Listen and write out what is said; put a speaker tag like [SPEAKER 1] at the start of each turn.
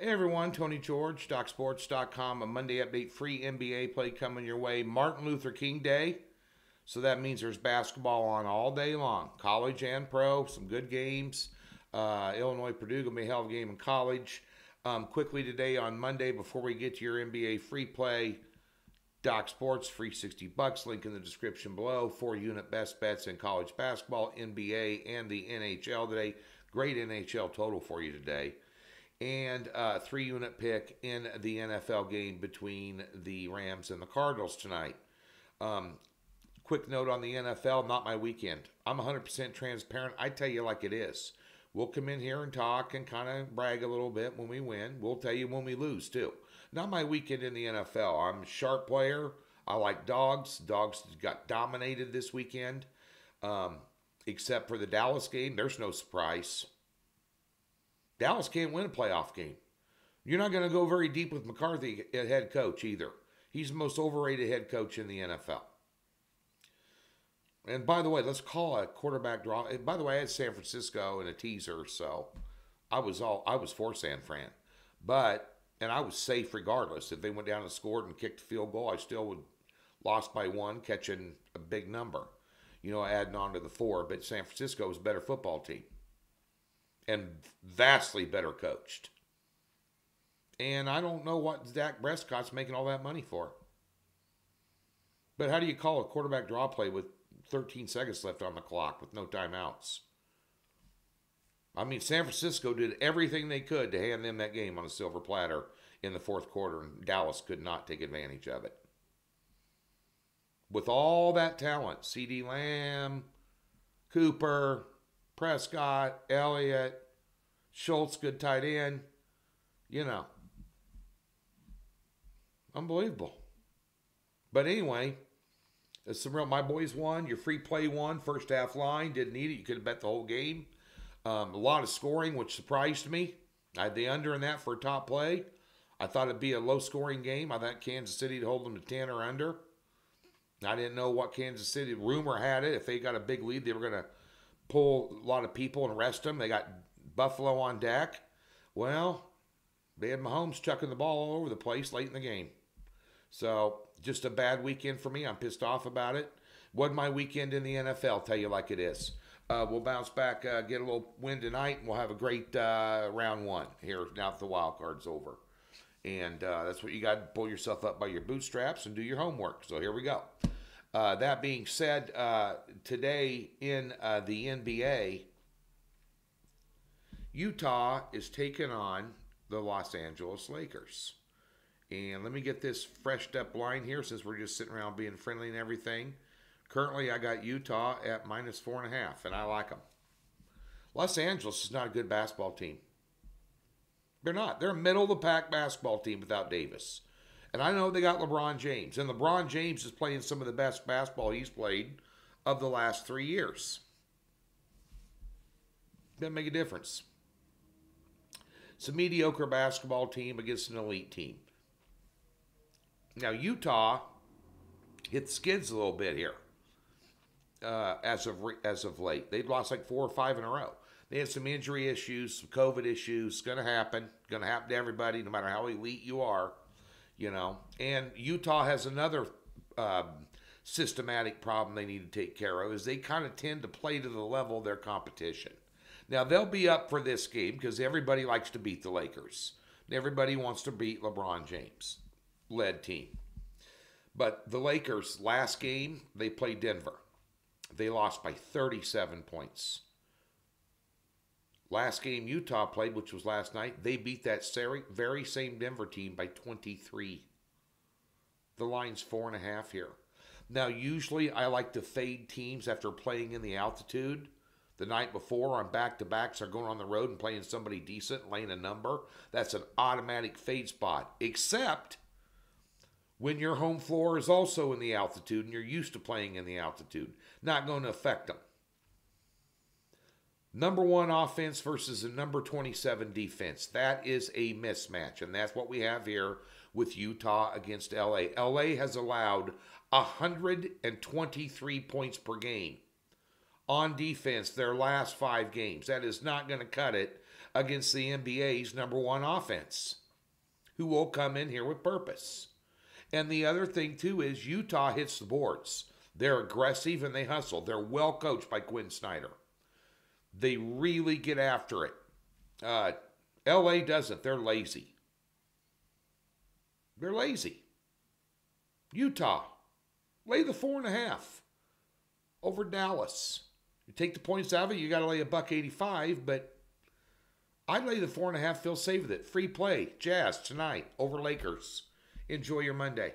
[SPEAKER 1] Hey everyone, Tony George, DocSports.com. A Monday update, free NBA play coming your way. Martin Luther King Day. So that means there's basketball on all day long, college and pro, some good games. Uh, Illinois Purdue gonna be a hell of a game in college. Um, quickly today on Monday, before we get to your NBA free play, Doc Sports, free 60 bucks. Link in the description below. Four unit best bets in college basketball, NBA, and the NHL today. Great NHL total for you today and uh, three unit pick in the NFL game between the Rams and the Cardinals tonight. Um, quick note on the NFL, not my weekend. I'm 100% transparent. I tell you like it is. We'll come in here and talk and kind of brag a little bit when we win. We'll tell you when we lose too. Not my weekend in the NFL. I'm a sharp player. I like dogs. Dogs got dominated this weekend. Um, except for the Dallas game, there's no surprise. Dallas can't win a playoff game. You're not going to go very deep with McCarthy at head coach either. He's the most overrated head coach in the NFL. And by the way, let's call a quarterback draw. And By the way, I had San Francisco in a teaser, so I was all I was for San Fran, but and I was safe regardless. If they went down and scored and kicked a field goal, I still would lost by one, catching a big number. You know, adding on to the four. But San Francisco was a better football team and vastly better coached. And I don't know what Dak Prescott's making all that money for. But how do you call a quarterback draw play with 13 seconds left on the clock with no timeouts? I mean, San Francisco did everything they could to hand them that game on a silver platter in the fourth quarter, and Dallas could not take advantage of it. With all that talent, CeeDee Lamb, Cooper, Prescott, Elliott, Schultz, good tight end. You know, unbelievable. But anyway, it's some real. My boys won. Your free play won. First half line didn't need it. You could have bet the whole game. Um, a lot of scoring, which surprised me. I had the under in that for a top play. I thought it'd be a low scoring game. I thought Kansas City to hold them to 10 or under. I didn't know what Kansas City rumor had it. If they got a big lead, they were going to pull a lot of people and rest them. They got Buffalo on deck. Well, they had Mahomes chucking the ball all over the place late in the game. So just a bad weekend for me. I'm pissed off about it. What my weekend in the NFL? Tell you like it is. Uh, we'll bounce back, uh, get a little win tonight, and we'll have a great uh, round one here now that the wild card's over. And uh, that's what you got to pull yourself up by your bootstraps and do your homework. So here we go. Uh, that being said, uh, today in uh, the NBA, Utah is taking on the Los Angeles Lakers. And let me get this freshed up line here since we're just sitting around being friendly and everything. Currently, I got Utah at minus four and a half, and I like them. Los Angeles is not a good basketball team. They're not. They're a middle of the pack basketball team without Davis. And I know they got LeBron James, and LeBron James is playing some of the best basketball he's played of the last three years. Doesn't make a difference. It's a mediocre basketball team against an elite team. Now Utah hit the skids a little bit here uh, as of as of late. They've lost like four or five in a row. They had some injury issues, some COVID issues. It's going to happen. Going to happen to everybody, no matter how elite you are you know. And Utah has another um, systematic problem they need to take care of is they kind of tend to play to the level of their competition. Now they'll be up for this game because everybody likes to beat the Lakers. Everybody wants to beat LeBron James led team. But the Lakers last game they played Denver. They lost by 37 points. Last game Utah played, which was last night, they beat that very same Denver team by 23. The line's four and a half here. Now, usually I like to fade teams after playing in the altitude the night before on back to backs or going on the road and playing somebody decent, laying a number. That's an automatic fade spot, except when your home floor is also in the altitude and you're used to playing in the altitude. Not going to affect them number one offense versus a number 27 defense. That is a mismatch. And that's what we have here with Utah against LA. LA has allowed 123 points per game on defense their last five games. That is not going to cut it against the NBA's number one offense, who will come in here with purpose. And the other thing, too, is Utah hits the boards. They're aggressive and they hustle. They're well coached by Quin Snyder. They really get after it. Uh, LA doesn't. They're lazy. They're lazy. Utah, lay the four and a half over Dallas. You take the points out of it, you got to lay a buck 85, but I'd lay the four and a half, feel safe with it. Free play, Jazz tonight over Lakers. Enjoy your Monday.